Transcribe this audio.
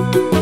Música